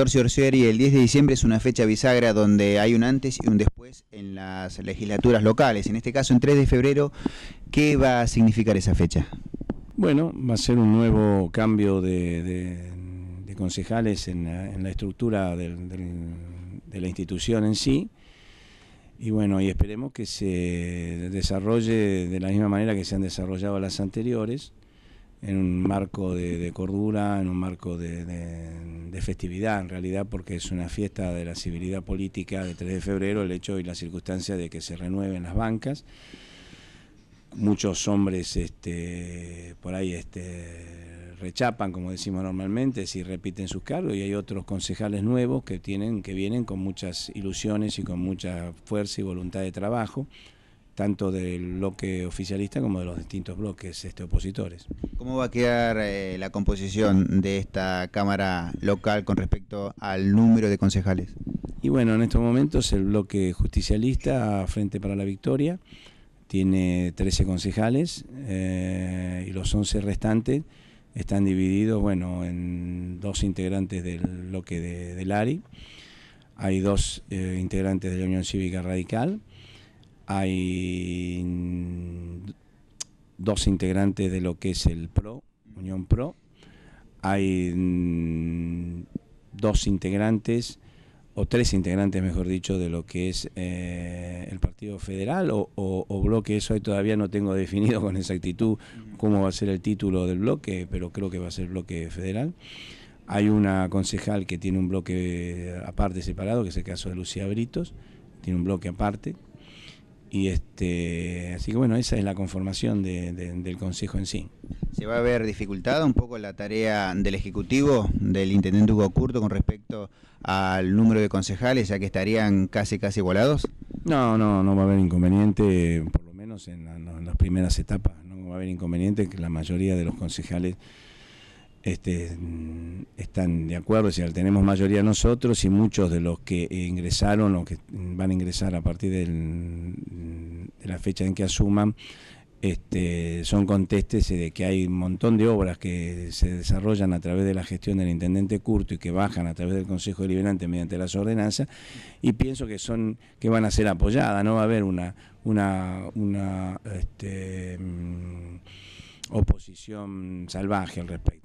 14 Orsieri, el 10 de diciembre es una fecha bisagra donde hay un antes y un después en las legislaturas locales. En este caso, en 3 de febrero, ¿qué va a significar esa fecha? Bueno, va a ser un nuevo cambio de, concejales en la, estructura de la institución en sí. Y bueno, y esperemos que se desarrolle de la misma manera que se han desarrollado las anteriores en un marco de, cordura, en un marco de, festividad en realidad, porque es una fiesta de la civilidad política de 3 de febrero, el hecho y la circunstancia de que se renueven las bancas. Muchos hombres este, por ahí este, rechapan, como decimos normalmente, si repiten sus cargos, y hay otros concejales nuevos que, tienen, que vienen con muchas ilusiones y con mucha fuerza y voluntad de trabajo tanto del bloque oficialista como de los distintos bloques este, opositores. ¿Cómo va a quedar eh, la composición de esta Cámara local con respecto al número de concejales? Y bueno, en estos momentos el bloque justicialista, Frente para la Victoria, tiene 13 concejales eh, y los 11 restantes están divididos bueno, en dos integrantes del bloque de, del ARI, hay dos eh, integrantes de la Unión Cívica Radical, hay dos integrantes de lo que es el PRO, Unión PRO, hay dos integrantes, o tres integrantes, mejor dicho, de lo que es eh, el Partido Federal o, o, bloque, eso ahí todavía no tengo definido con exactitud cómo va a ser el título del bloque, pero creo que va a ser bloque federal. Hay una concejal que tiene un bloque aparte separado, que es el caso de Lucía Britos, tiene un bloque aparte. Y este, así que bueno, esa es la conformación del Consejo en sí. ¿Se va a ver dificultada un poco la tarea del Ejecutivo, del Intendente Hugo Curto, con respecto al número de concejales, ya que estarían casi casi igualados? No, no, no va a haber inconveniente, por lo menos en, en las primeras etapas, no va a haber inconveniente que la mayoría de los concejales este, están de acuerdo, si tenemos mayoría nosotros y muchos de los que ingresaron o que van a ingresar a partir de la fecha en que asuman, este, son contestes de que hay un montón de obras que se desarrollan a través de la gestión del intendente Curto y que bajan a través del Consejo Deliberante mediante las ordenanzas y pienso que son que van a ser apoyadas, no va a haber una una una este, mm, oposición salvaje al respecto.